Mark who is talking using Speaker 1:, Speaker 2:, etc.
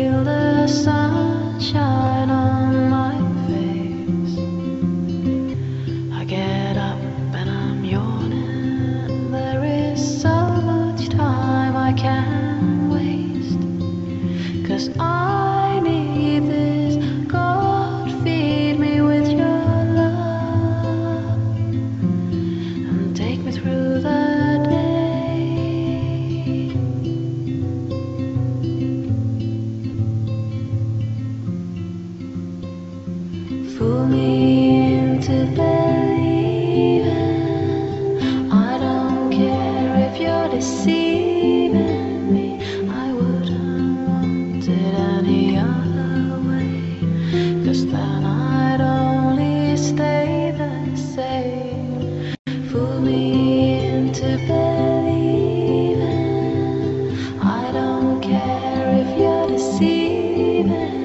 Speaker 1: feel the sunshine on my face. I get up and I'm yawning. There is so much time I can waste. it any other way? Cause then I'd only stay the same. Fool me into believing. I don't care if you're deceiving.